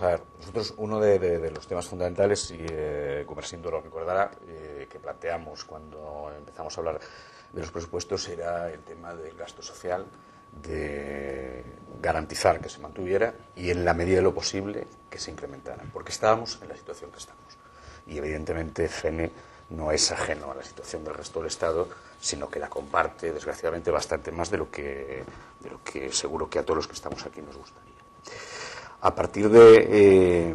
A ver, nosotros uno de, los temas fundamentales, y eh, Comersindo lo recordará, eh, que planteamos cuando empezamos a hablar de los presupuestos era el tema del gasto social, de garantizar que se mantuviera y en la medida de lo posible que se incrementara, porque estábamos en la situación que estamos. Y evidentemente FENE no es ajeno a la situación del resto del Estado, sino que la comparte, desgraciadamente, bastante más de lo que, de lo que seguro que a todos los que estamos aquí nos gustaría. A partir de, eh,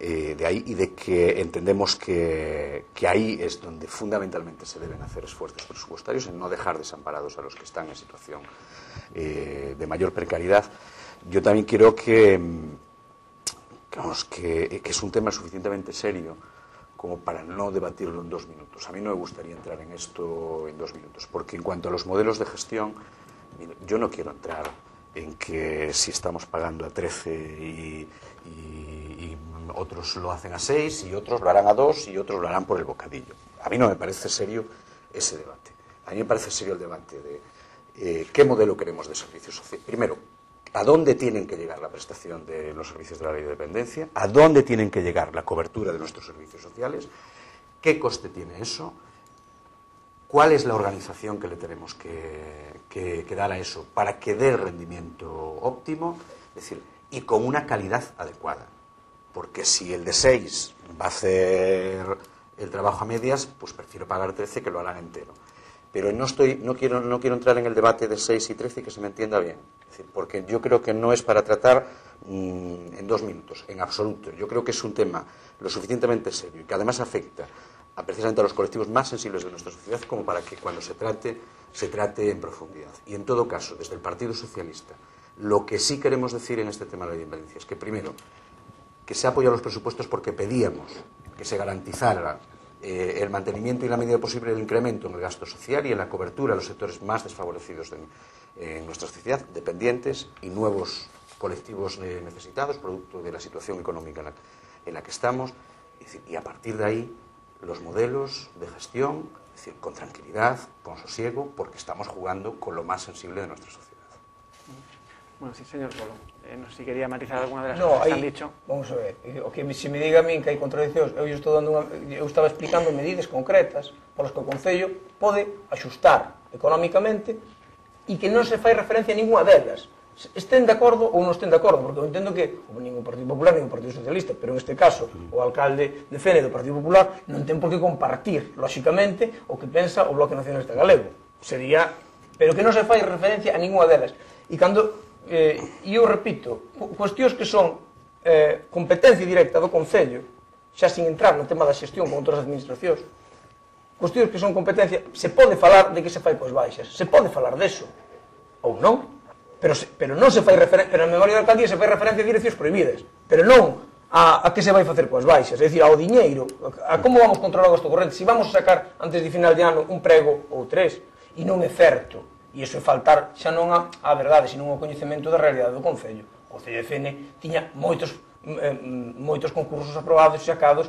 eh, de ahí y de que entendemos que, que, ahí es donde fundamentalmente se deben hacer esfuerzos presupuestarios, en no dejar desamparados a los que están en situación eh, de mayor precariedad, yo también creo que, que, que es un tema suficientemente serio como para no debatirlo en dos minutos. A mí no me gustaría entrar en esto en dos minutos, porque en cuanto a los modelos de gestión, yo no quiero entrar en que si estamos pagando a 13 y, otros lo hacen a 6 y otros lo harán a 2 y otros lo harán por el bocadillo. A mí no me parece serio ese debate. A mí me parece serio el debate de eh, qué modelo queremos de servicios sociales. Primero, ¿a dónde tienen que llegar la prestación de los servicios de la ley de dependencia? ¿A dónde tienen que llegar la cobertura de nuestros servicios sociales? ¿Qué coste tiene eso? ¿Cuál es la organización que le tenemos que, que, que, dar a eso para que dé rendimiento óptimo? Es decir, y con una calidad adecuada. Porque si el de 6 va a hacer el trabajo a medias, pues prefiero pagar 13 que lo harán entero. Pero no, estoy, no, quiero, no quiero entrar en el debate de 6 y 13 y que se me entienda bien. Porque yo creo que no es para tratar mmm, en dos minutos, en absoluto. Yo creo que es un tema lo suficientemente serio y que además afecta a precisamente a los colectivos más sensibles de nuestra sociedad como para que cuando se trate, se trate en profundidad. Y en todo caso, desde el Partido Socialista, lo que sí queremos decir en este tema de la independencia es que, primero, que se apoya los presupuestos porque pedíamos que se garantizara eh, el mantenimiento y la medida posible del incremento en el gasto social y en la cobertura de los sectores más desfavorecidos de, en nuestra sociedad, dependientes y nuevos colectivos eh, necesitados, producto de la situación económica en en la que estamos, y a partir de ahí los modelos de gestión, es decir, con tranquilidad, con sosiego, porque estamos jugando con lo más sensible de nuestra sociedad. Bueno, sí, señor Polo. Eh, no sé si quería matizar alguna de las no, cosas que han dicho. Vamos a ver, o que se me diga a min que hai contradiccións, eu estou dando unha, eu estaba explicando medidas concretas polas que o Concello pode axustar económicamente e que non se fai referencia a ninguna delas estén de acordo ou non estén de acordo, porque eu entendo que nin o Partido Popular nin o Partido Socialista, pero neste caso o alcalde de Fene do Partido Popular non ten por que compartir, lóxicamente, o que pensa o Bloque Nacionalista Galego. Sería, pero que non se fai referencia a ninguna delas. E cando eh, eu repito, cuestións que son eh, competencia directa do Concello, xa sin entrar no tema da xestión con outras administracións, cuestións que son competencia, se pode falar de que se fai coas baixas, se pode falar deso, ou non, pero, se, pero non se fai referencia, pero na memoria da alcaldía se fai referencia a direccións prohibidas, pero non a, a que se vai facer coas baixas, é dicir, ao diñeiro, a, a como vamos controlar o gasto corrente, se si vamos sacar antes de final de ano un prego ou tres, e non é certo, e iso é faltar xa non a, a verdade, senón ao coñecemento da realidade do Concello. O Concello de Fene tiña moitos, mm, eh, mm, moitos concursos aprobados e sacados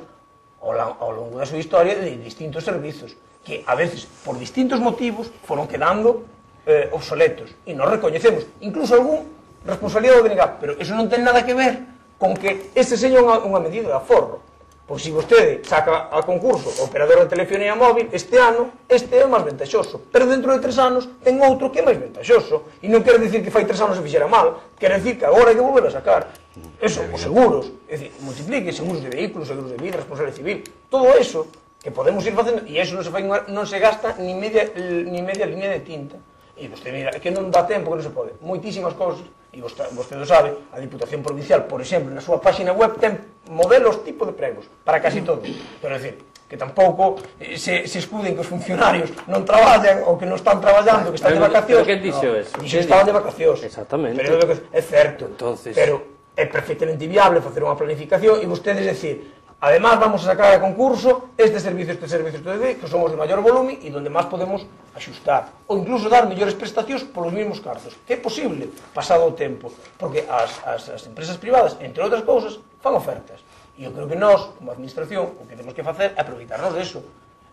ao, ao longo da súa historia de distintos servizos, que a veces, por distintos motivos, foron quedando eh, obsoletos e nos recoñecemos, incluso algún responsabilidade do denegado pero eso non ten nada que ver con que este seña unha, unha medida de aforro. Pois se vostede saca a concurso o operador de telefonía móvil este ano, este é o máis ventaxoso. Pero dentro de tres anos ten outro que é máis ventaxoso. E non quero dicir que fai tres anos se fixera mal, quero dicir que agora hai que volver a sacar. Eso, os seguros, é dicir, multiplique seguros de vehículos, seguros de vida, responsabilidade civil, todo eso que podemos ir facendo, e eso non se, fai, non se gasta ni media, ni media línea de tinta. E vostede mira, que non dá tempo, que non se pode. Moitísimas cousas, e vostede, vostede sabe, a Diputación Provincial, por exemplo, na súa página web ten modelos tipo de pregos, para casi todo. Pero, é dicir, que tampouco eh, se, se escuden que os funcionarios non traballan ou que non están traballando, que están de vacacións. Pero, pero que dixo no, eso? Dixo que estaban de vacacións. Exactamente. Pero é certo. Entonces... Pero é perfectamente viable facer unha planificación e vostedes decir, Además, vamos a sacar a concurso este servicio, este servicio, este servicio, que somos de maior volume e donde máis podemos axustar. Ou incluso dar mellores prestacións polos mesmos cartos. Que é posible, pasado o tempo. Porque as, as, as empresas privadas, entre outras cousas, fan ofertas. E eu creo que nós, como administración, o que temos que facer é aproveitarnos deso.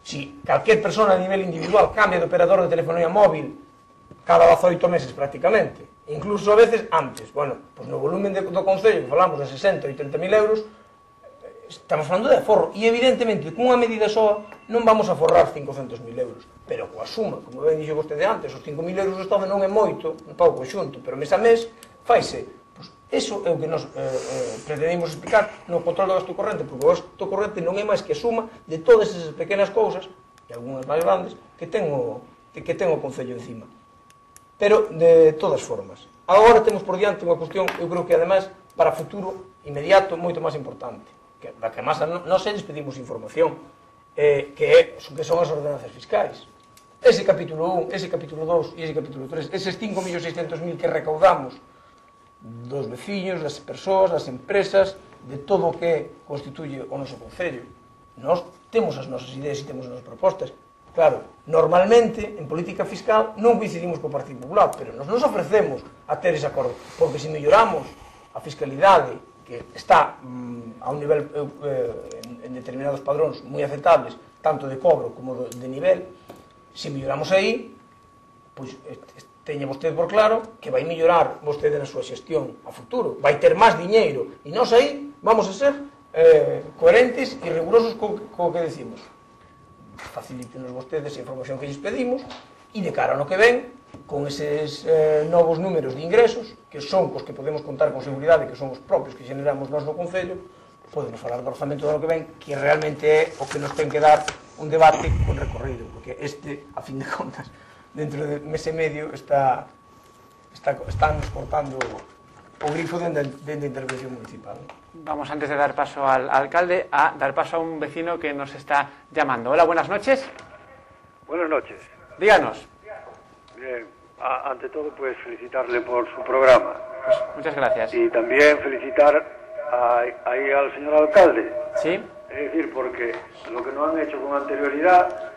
Si calquer persona a nivel individual cambia de operador de telefonía móvil cada 18 meses prácticamente, incluso a veces antes, bueno, pois pues no volumen de, do Concello que falamos de 60 ou 80 mil euros, estamos falando de aforro. E evidentemente cunha medida só non vamos a forrar 500.000 euros. Pero coa suma, como ben dixo vostede antes os 5.000 euros do Estado non é moito un pouco xunto, pero mes a mes faise pois, eso é o que nos eh, eh, pretendimos explicar no control do gasto corrente porque o gasto corrente non é máis que a suma de todas esas pequenas cousas e algunhas máis grandes que ten o, que ten o Concello encima. Pero de todas formas agora temos por diante unha cuestión eu creo que ademais para futuro inmediato moito máis importante que, da que máis non, non se despedimos información, eh, que, é, que son as ordenanzas fiscais. Ese capítulo 1, ese capítulo 2 e ese capítulo 3, eses 5.600.000 que recaudamos dos veciños, das persoas, das empresas, de todo o que constituye o noso Concello. Nós temos as nosas ideas e temos as nosas propostas. Claro, normalmente, en política fiscal, non coincidimos co Partido Popular, pero nos nos ofrecemos a ter ese acordo, porque se melloramos a fiscalidade que está mm, a un nivel eh, en, en determinados padróns moi aceptables, tanto de cobro como de, de nivel, se melloramos aí, pois teña vostede por claro que vai mellorar vostede na súa xestión a futuro, vai ter máis diñeiro, e nós aí vamos a ser eh, coherentes e rigurosos co, co que decimos. Facilítenos vostedes a información que lles pedimos, e de cara ao que ven, con eses eh, novos números de ingresos, que son cos que podemos contar con seguridade, que son os propios que generamos nós no Concello, podemos falar do orzamento do ano que ven, que realmente é o que nos ten que dar un debate con recorrido, porque este, a fin de contas, dentro de mes e medio está, está están exportando o grifo dende, dende a intervención municipal. Vamos antes de dar paso al alcalde a dar paso a un vecino que nos está llamando. Hola, buenas noches. Buenas noches. Díganos. Bien, a, ante todo, pues felicitarle por su programa. Pues, muchas gracias. Y también felicitar ahí al señor alcalde. Sí. Es decir, porque lo que no han hecho con anterioridad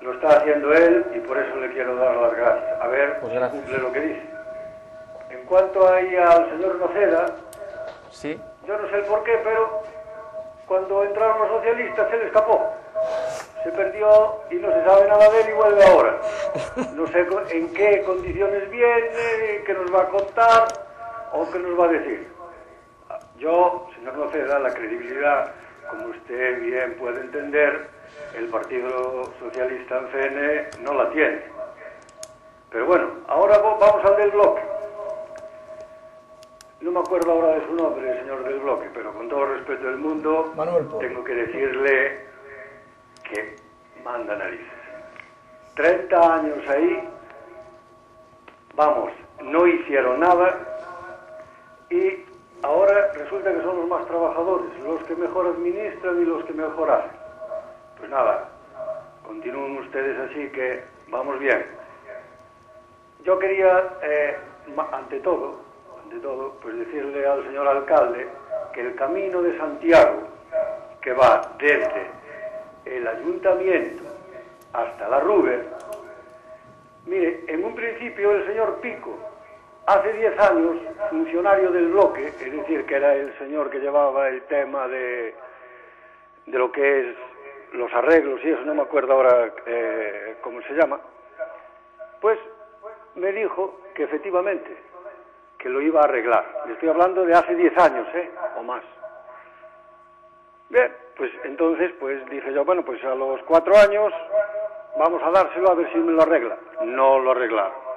lo está haciendo él y por eso le quiero dar las gracias. A ver, pues gracias. cumple lo que dice. En cuanto ahí al señor Noceda, sí. yo no sé el por qué, pero cuando entraron los socialistas se le escapó se perdió y no se sabe nada de él y vuelve ahora. No sé en qué condiciones viene, qué nos va a contar o qué nos va a decir. Yo, señor Noceda, la credibilidad, como usted bien puede entender, el Partido Socialista en CN no la tiene. Pero bueno, ahora vamos al del bloque. No me acuerdo ahora de su nombre, señor del bloque, pero con todo respeto del mundo, tengo que decirle que manda narices. 30 años ahí, vamos, no hicieron nada y ahora resulta que son los más trabajadores, los que mejor administran y los que mejor hacen. Pues nada, continúen ustedes así que vamos bien. Yo quería, eh, ante todo, ante todo, pues decirle al señor alcalde que el camino de Santiago, que va desde el ayuntamiento hasta la Ruber, mire, en un principio el señor Pico, hace 10 años, funcionario del bloque, es decir, que era el señor que llevaba el tema de, de lo que es los arreglos y eso, no me acuerdo ahora eh, cómo se llama, pues me dijo que efectivamente, que lo iba a arreglar. Le estoy hablando de hace 10 años, ¿eh? O más. Bien, pues entonces pues dije yo, bueno, pues a los cuatro años vamos a dárselo a ver si me lo arregla. No lo arreglaron.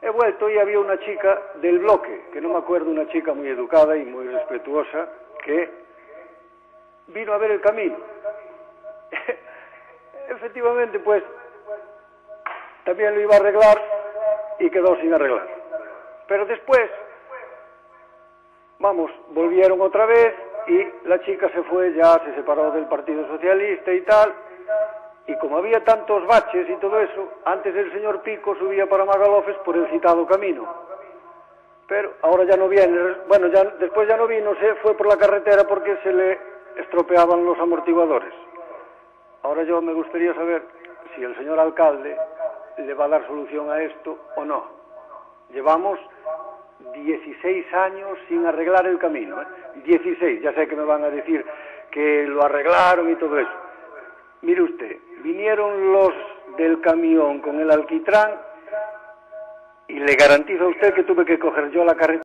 He vuelto y había una chica del bloque, que no me acuerdo, una chica muy educada y muy respetuosa, que vino a ver el camino. Efectivamente, pues también lo iba a arreglar y quedó sin arreglar. Pero después, vamos, volvieron otra vez y la chica se fue, ya se separó del Partido Socialista y tal, y como había tantos baches y todo eso, antes el señor Pico subía para Magalofes por el citado camino. Pero ahora ya no viene, bueno, ya, después ya no vino, se fue por la carretera porque se le estropeaban los amortiguadores. Ahora yo me gustaría saber si el señor alcalde le va a dar solución a esto o no. Llevamos 16 años sin arreglar el camino. ¿eh? 16, ya sé que me van a decir que lo arreglaron y todo eso. Mire usted, vinieron los del camión con el alquitrán y le garantizo a usted que tuve que coger yo la carretera